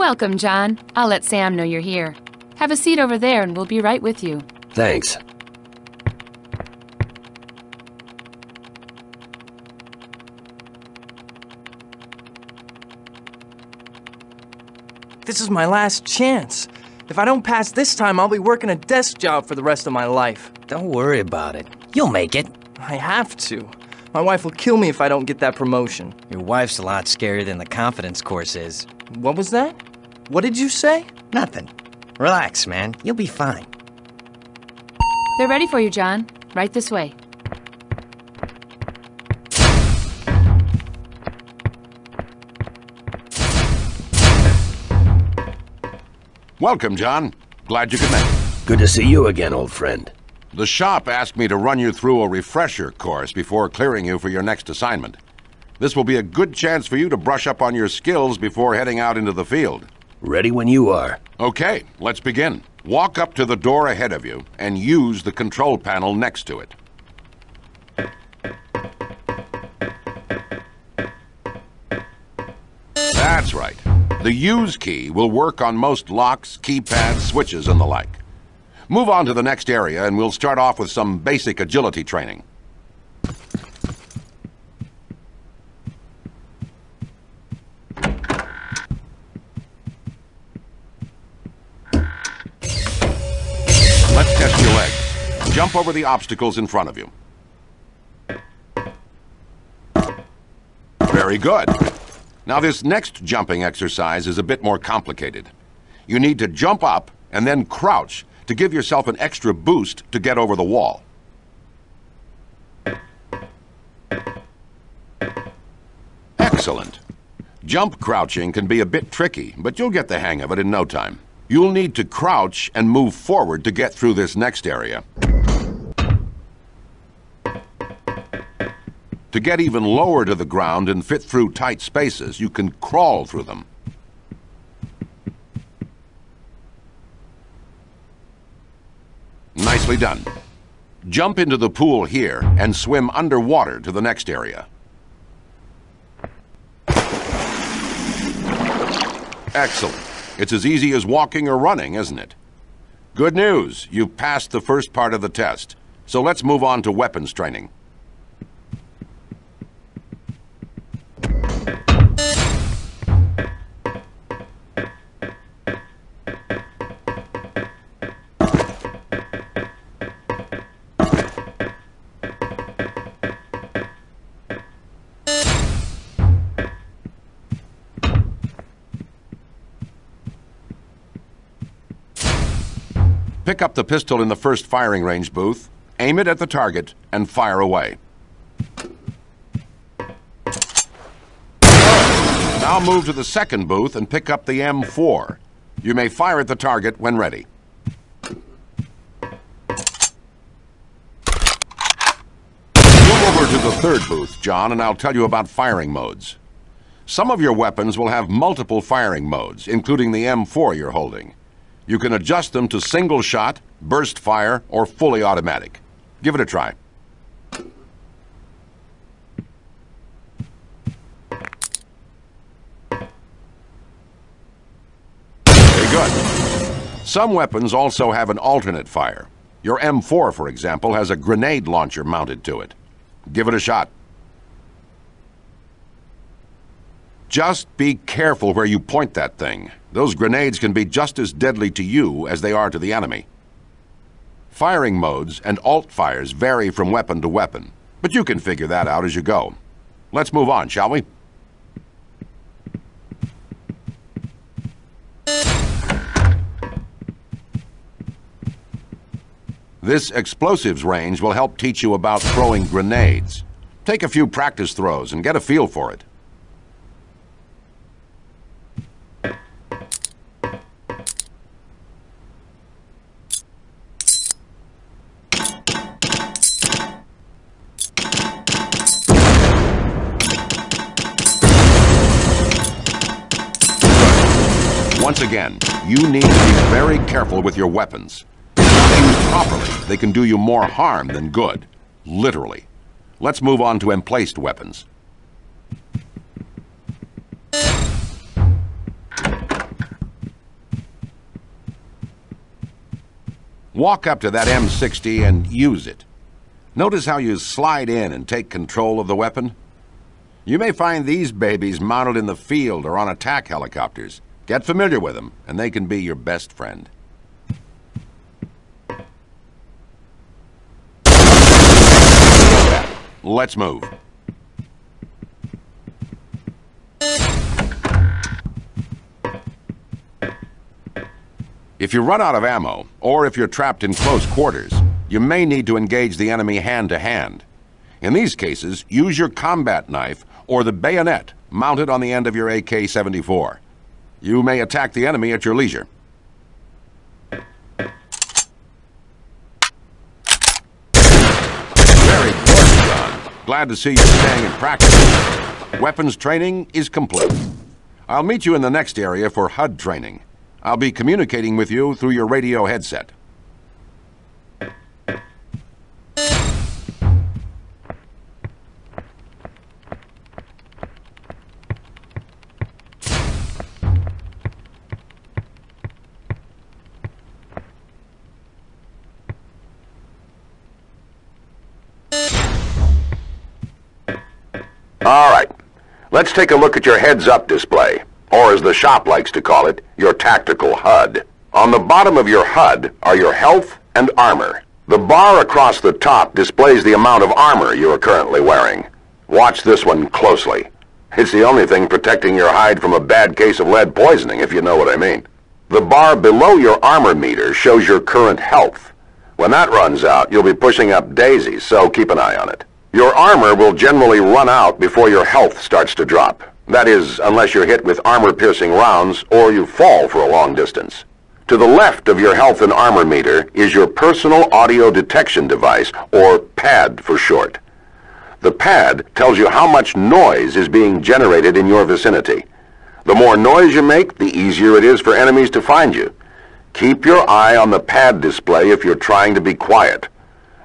Welcome, John. I'll let Sam know you're here. Have a seat over there and we'll be right with you. Thanks. This is my last chance. If I don't pass this time, I'll be working a desk job for the rest of my life. Don't worry about it. You'll make it. I have to. My wife will kill me if I don't get that promotion. Your wife's a lot scarier than the confidence course is. What was that? What did you say? Nothing. Relax, man. You'll be fine. They're ready for you, John. Right this way. Welcome, John. Glad you could make it. Good to see you again, old friend. The shop asked me to run you through a refresher course before clearing you for your next assignment. This will be a good chance for you to brush up on your skills before heading out into the field. Ready when you are. Okay, let's begin. Walk up to the door ahead of you and use the control panel next to it. That's right. The use key will work on most locks, keypads, switches, and the like. Move on to the next area and we'll start off with some basic agility training. Jump over the obstacles in front of you. Very good. Now this next jumping exercise is a bit more complicated. You need to jump up and then crouch to give yourself an extra boost to get over the wall. Excellent. Jump crouching can be a bit tricky, but you'll get the hang of it in no time. You'll need to crouch and move forward to get through this next area. To get even lower to the ground and fit through tight spaces, you can crawl through them. Nicely done. Jump into the pool here and swim underwater to the next area. Excellent. It's as easy as walking or running, isn't it? Good news, you've passed the first part of the test. So let's move on to weapons training. Pick up the pistol in the first firing range booth, aim it at the target, and fire away. Now move to the second booth and pick up the M4. You may fire at the target when ready. Move over to the third booth, John, and I'll tell you about firing modes. Some of your weapons will have multiple firing modes, including the M4 you're holding. You can adjust them to single shot, burst fire, or fully automatic. Give it a try. Very good. Some weapons also have an alternate fire. Your M4, for example, has a grenade launcher mounted to it. Give it a shot. Just be careful where you point that thing. Those grenades can be just as deadly to you as they are to the enemy. Firing modes and alt fires vary from weapon to weapon, but you can figure that out as you go. Let's move on, shall we? This explosives range will help teach you about throwing grenades. Take a few practice throws and get a feel for it. Once again, you need to be very careful with your weapons. If used properly, they can do you more harm than good. Literally. Let's move on to emplaced weapons. Walk up to that M60 and use it. Notice how you slide in and take control of the weapon? You may find these babies mounted in the field or on attack helicopters. Get familiar with them, and they can be your best friend. Let's move. If you run out of ammo, or if you're trapped in close quarters, you may need to engage the enemy hand to hand. In these cases, use your combat knife or the bayonet mounted on the end of your AK 74. You may attack the enemy at your leisure. Very good, John. Glad to see you staying in practice. Weapons training is complete. I'll meet you in the next area for HUD training. I'll be communicating with you through your radio headset. All right. Let's take a look at your heads-up display, or as the shop likes to call it, your tactical HUD. On the bottom of your HUD are your health and armor. The bar across the top displays the amount of armor you are currently wearing. Watch this one closely. It's the only thing protecting your hide from a bad case of lead poisoning, if you know what I mean. The bar below your armor meter shows your current health. When that runs out, you'll be pushing up daisies, so keep an eye on it. Your armor will generally run out before your health starts to drop. That is, unless you're hit with armor-piercing rounds or you fall for a long distance. To the left of your health and armor meter is your personal audio detection device, or PAD for short. The pad tells you how much noise is being generated in your vicinity. The more noise you make, the easier it is for enemies to find you. Keep your eye on the pad display if you're trying to be quiet.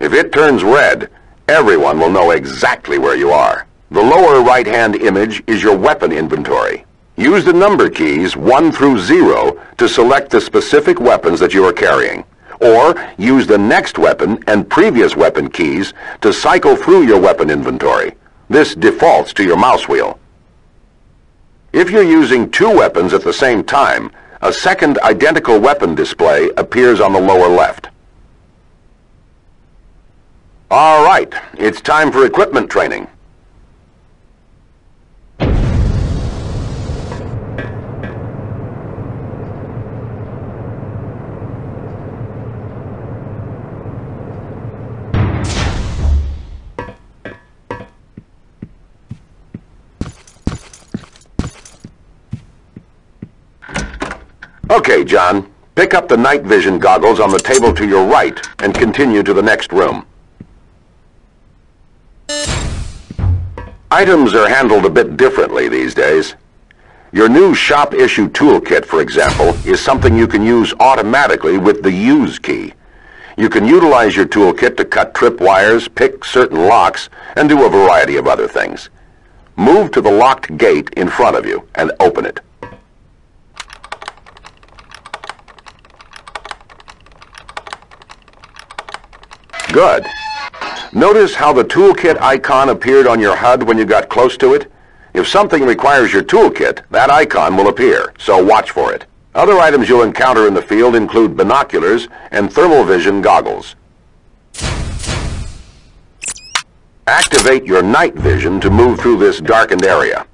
If it turns red, everyone will know exactly where you are. The lower right-hand image is your weapon inventory. Use the number keys 1 through 0 to select the specific weapons that you are carrying. Or use the next weapon and previous weapon keys to cycle through your weapon inventory. This defaults to your mouse wheel. If you're using two weapons at the same time, a second identical weapon display appears on the lower left. All right, it's time for equipment training. Okay, John. Pick up the night vision goggles on the table to your right and continue to the next room. Items are handled a bit differently these days. Your new shop-issue toolkit, for example, is something you can use automatically with the Use key. You can utilize your toolkit to cut tripwires, pick certain locks, and do a variety of other things. Move to the locked gate in front of you and open it. Good. Notice how the toolkit icon appeared on your HUD when you got close to it? If something requires your toolkit, that icon will appear, so watch for it. Other items you'll encounter in the field include binoculars and thermal vision goggles. Activate your night vision to move through this darkened area.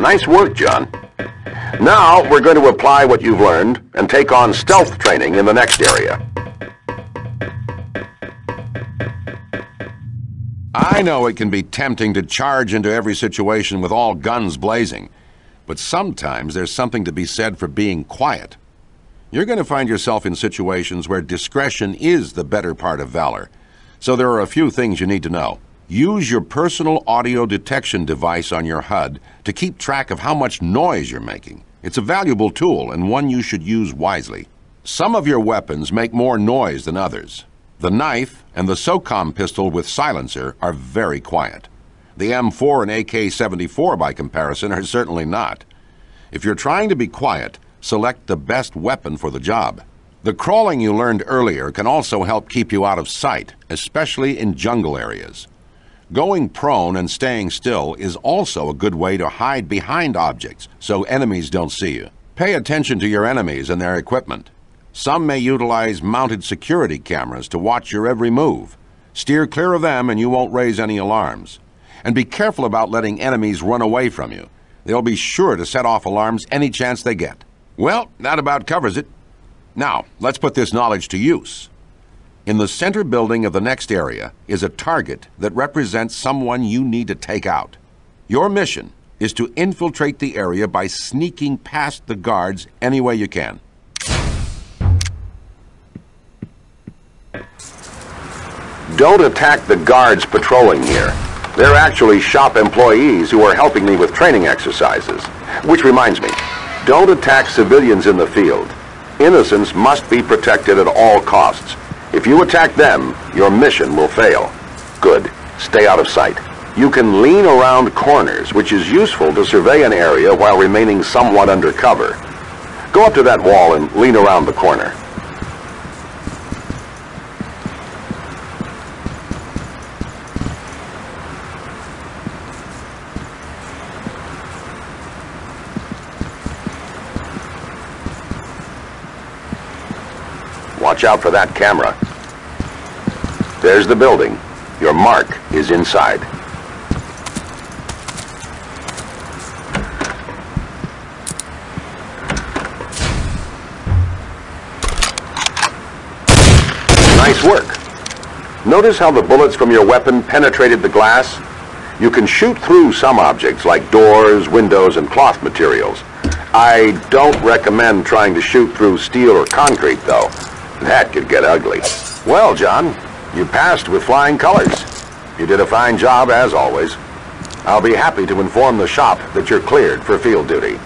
Nice work, John. Now, we're going to apply what you've learned and take on stealth training in the next area. I know it can be tempting to charge into every situation with all guns blazing, but sometimes there's something to be said for being quiet. You're going to find yourself in situations where discretion is the better part of valor, so there are a few things you need to know. Use your personal audio detection device on your HUD to keep track of how much noise you're making. It's a valuable tool and one you should use wisely. Some of your weapons make more noise than others. The knife and the SOCOM pistol with silencer are very quiet. The M4 and AK-74, by comparison, are certainly not. If you're trying to be quiet, select the best weapon for the job. The crawling you learned earlier can also help keep you out of sight, especially in jungle areas. Going prone and staying still is also a good way to hide behind objects so enemies don't see you. Pay attention to your enemies and their equipment. Some may utilize mounted security cameras to watch your every move. Steer clear of them and you won't raise any alarms. And be careful about letting enemies run away from you. They'll be sure to set off alarms any chance they get. Well, that about covers it. Now, let's put this knowledge to use. In the center building of the next area is a target that represents someone you need to take out. Your mission is to infiltrate the area by sneaking past the guards any way you can. Don't attack the guards patrolling here. They're actually shop employees who are helping me with training exercises. Which reminds me, don't attack civilians in the field. Innocents must be protected at all costs. If you attack them, your mission will fail. Good. Stay out of sight. You can lean around corners, which is useful to survey an area while remaining somewhat under cover. Go up to that wall and lean around the corner. Watch out for that camera. There's the building. Your mark is inside. Nice work. Notice how the bullets from your weapon penetrated the glass? You can shoot through some objects like doors, windows, and cloth materials. I don't recommend trying to shoot through steel or concrete, though. That could get ugly. Well, John, you passed with flying colors. You did a fine job, as always. I'll be happy to inform the shop that you're cleared for field duty.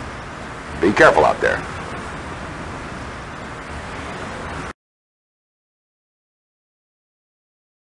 Be careful out there.